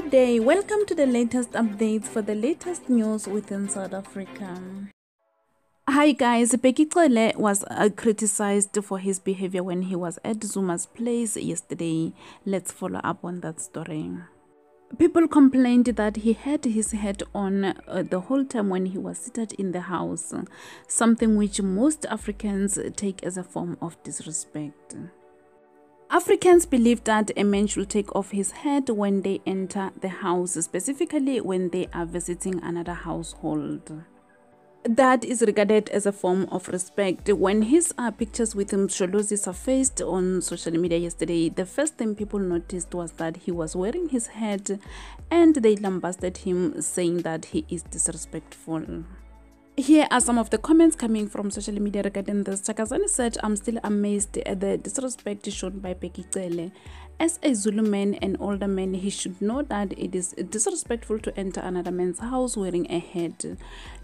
day, welcome to the latest updates for the latest news within South Africa. Hi guys, Bheki Cele was uh, criticized for his behavior when he was at Zuma's place yesterday. Let's follow up on that story. People complained that he had his hat on uh, the whole time when he was seated in the house, something which most Africans take as a form of disrespect. Africans believe that a man should take off his hat when they enter the house, specifically when they are visiting another household. That is regarded as a form of respect. When his uh, pictures with Msholozi surfaced on social media yesterday, the first thing people noticed was that he was wearing his hat and they lambasted him, saying that he is disrespectful. Here are some of the comments coming from social media regarding this. Chakazani said, I'm still amazed at the disrespect shown by Bheki Cele. As a Zulu man and older man, he should know that it is disrespectful to enter another man's house wearing a hat.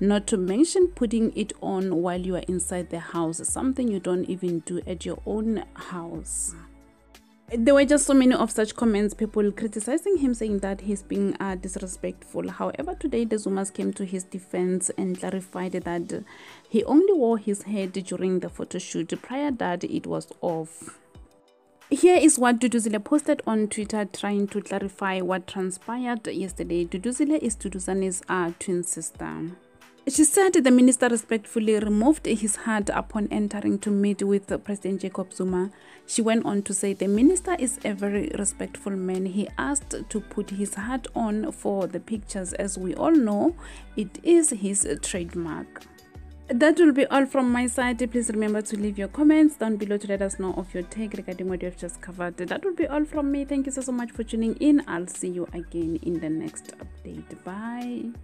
Not to mention putting it on while you are inside the house, something you don't even do at your own house there were just so many of such comments people criticizing him saying that he's being uh, disrespectful however today the zumas came to his defense and clarified that he only wore his head during the photo shoot prior that it was off here is what Duduzile posted on Twitter trying to clarify what transpired yesterday. Duduzile is Duduzane's uh, twin sister. She said the minister respectfully removed his hat upon entering to meet with President Jacob Zuma. She went on to say the minister is a very respectful man. He asked to put his hat on for the pictures. As we all know, it is his trademark. That will be all from my side. Please remember to leave your comments down below to let us know of your take regarding what you have just covered. That will be all from me. Thank you so, so much for tuning in. I'll see you again in the next update. Bye.